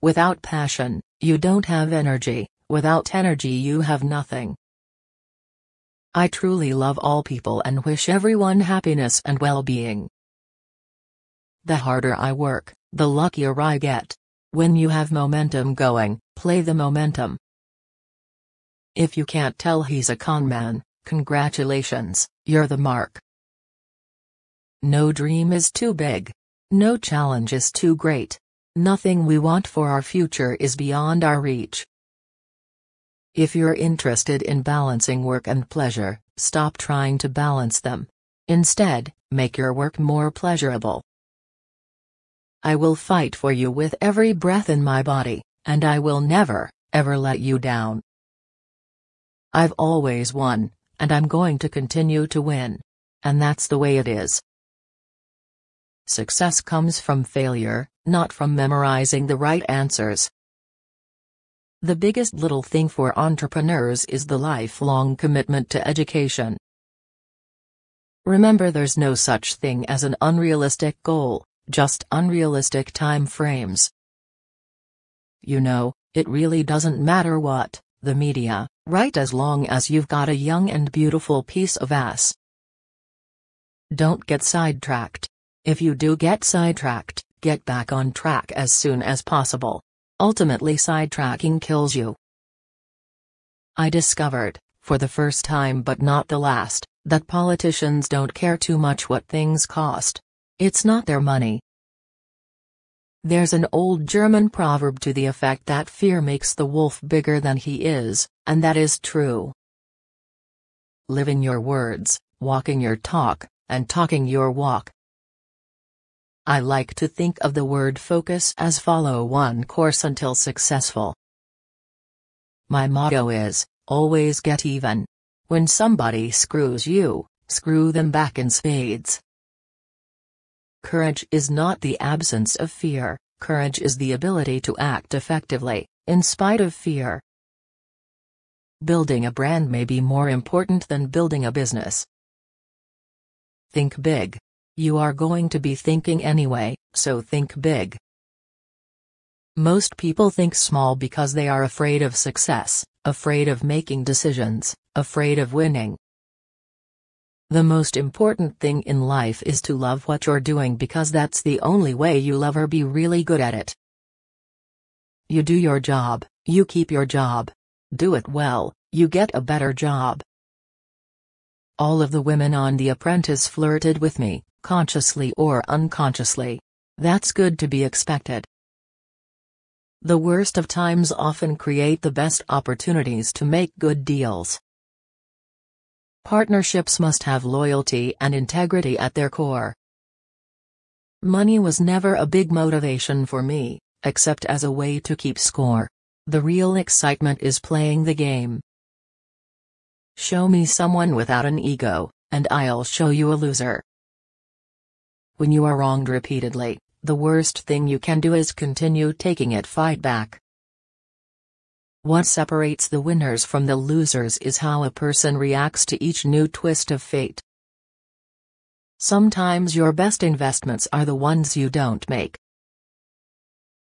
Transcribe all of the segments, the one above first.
Without passion, you don't have energy, without energy, you have nothing. I truly love all people and wish everyone happiness and well being. The harder I work, the luckier I get. When you have momentum going, play the momentum. If you can't tell he's a con man, congratulations, you're the mark. No dream is too big. No challenge is too great. Nothing we want for our future is beyond our reach. If you're interested in balancing work and pleasure, stop trying to balance them. Instead, make your work more pleasurable. I will fight for you with every breath in my body, and I will never, ever let you down. I've always won, and I'm going to continue to win. And that's the way it is. Success comes from failure, not from memorizing the right answers. The biggest little thing for entrepreneurs is the lifelong commitment to education. Remember there's no such thing as an unrealistic goal, just unrealistic time frames. You know, it really doesn't matter what, the media, right as long as you've got a young and beautiful piece of ass. Don't get sidetracked. If you do get sidetracked, get back on track as soon as possible. Ultimately sidetracking kills you. I discovered, for the first time but not the last, that politicians don't care too much what things cost. It's not their money. There's an old German proverb to the effect that fear makes the wolf bigger than he is, and that is true. Living your words, walking your talk, and talking your walk. I like to think of the word focus as follow one course until successful. My motto is, always get even. When somebody screws you, screw them back in spades. Courage is not the absence of fear, courage is the ability to act effectively, in spite of fear. Building a brand may be more important than building a business. Think big. You are going to be thinking anyway, so think big. Most people think small because they are afraid of success, afraid of making decisions, afraid of winning. The most important thing in life is to love what you're doing because that's the only way you'll ever be really good at it. You do your job, you keep your job. Do it well, you get a better job. All of the women on The Apprentice flirted with me, consciously or unconsciously. That's good to be expected. The worst of times often create the best opportunities to make good deals. Partnerships must have loyalty and integrity at their core. Money was never a big motivation for me, except as a way to keep score. The real excitement is playing the game. Show me someone without an ego, and I'll show you a loser. When you are wronged repeatedly, the worst thing you can do is continue taking it fight back. What separates the winners from the losers is how a person reacts to each new twist of fate. Sometimes your best investments are the ones you don't make.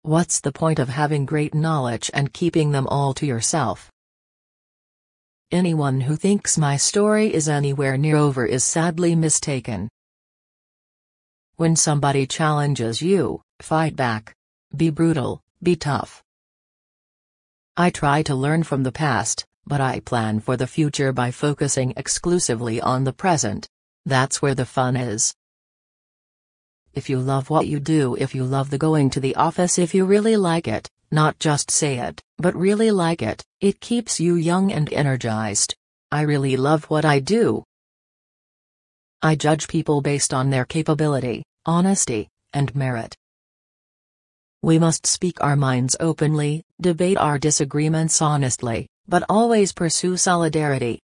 What's the point of having great knowledge and keeping them all to yourself? Anyone who thinks my story is anywhere near over is sadly mistaken. When somebody challenges you, fight back. Be brutal, be tough. I try to learn from the past, but I plan for the future by focusing exclusively on the present. That's where the fun is. If you love what you do, if you love the going to the office, if you really like it, not just say it, but really like it, it keeps you young and energized. I really love what I do. I judge people based on their capability, honesty, and merit. We must speak our minds openly, debate our disagreements honestly, but always pursue solidarity.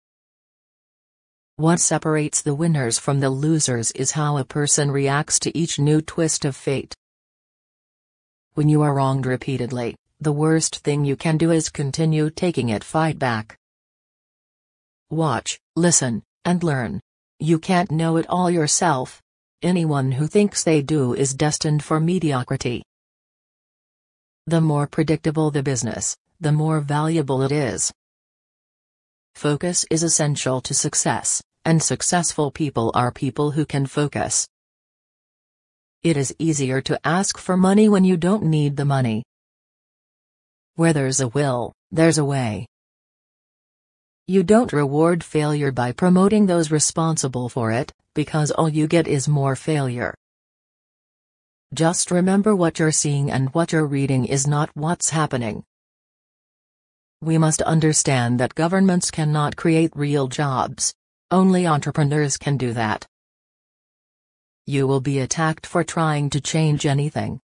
What separates the winners from the losers is how a person reacts to each new twist of fate. When you are wronged repeatedly, the worst thing you can do is continue taking it fight back. Watch, listen, and learn. You can't know it all yourself, Anyone who thinks they do is destined for mediocrity. The more predictable the business, the more valuable it is. Focus is essential to success, and successful people are people who can focus. It is easier to ask for money when you don't need the money. Where there's a will, there's a way. You don't reward failure by promoting those responsible for it, because all you get is more failure. Just remember what you're seeing and what you're reading is not what's happening. We must understand that governments cannot create real jobs. Only entrepreneurs can do that. You will be attacked for trying to change anything.